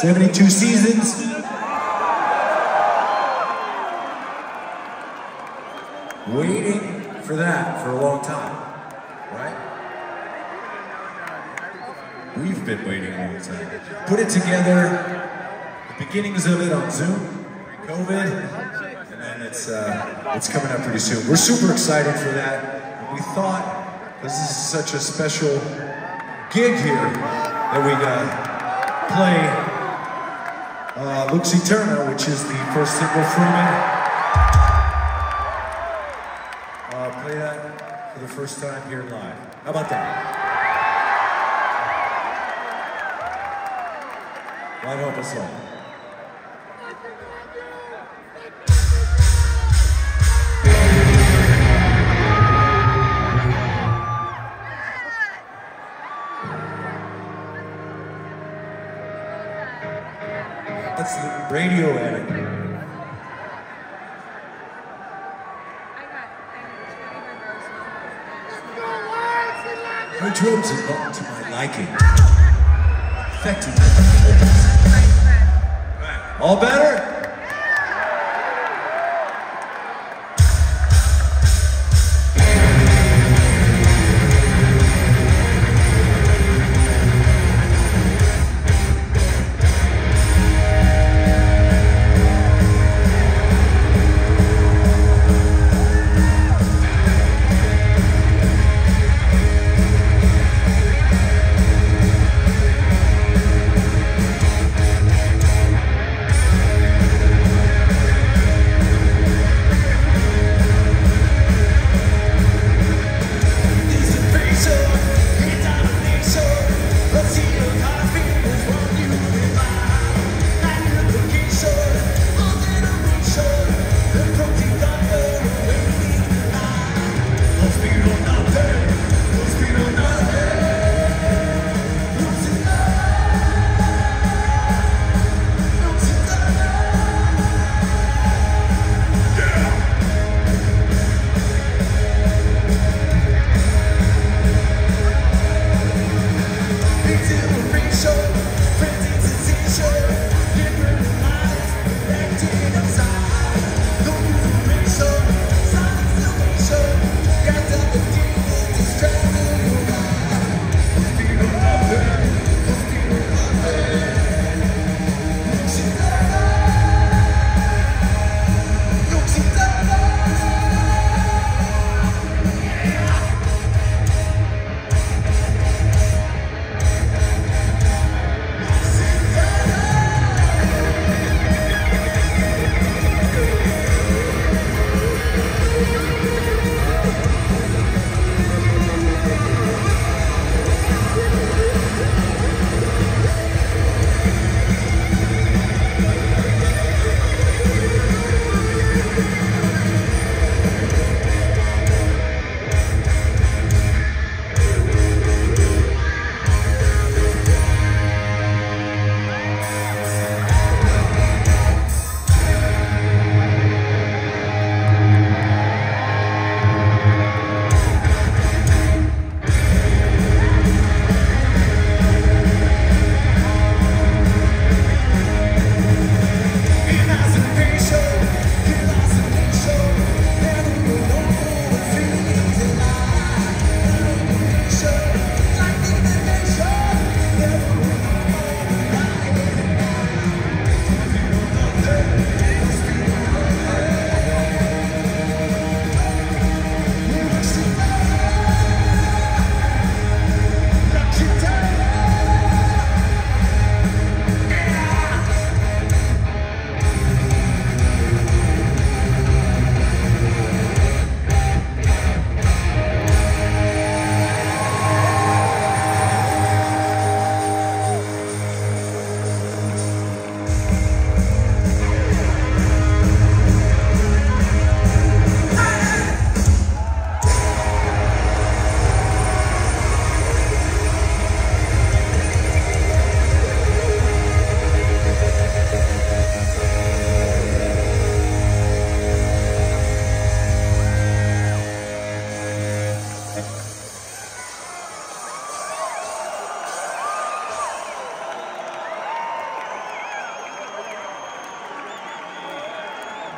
72 seasons. Waiting for that for a long time, right? We've been waiting a long time. Put it together, the beginnings of it on Zoom, COVID, and then it's, uh, it's coming up pretty soon. We're super excited for that. And we thought, this is such a special gig here, that we uh, play uh, Lux which is the first single from it. Uh, play that for the first time here live. How about that? God help us all. That's the radio edit. Her drums are not to my liking. Effective. All better?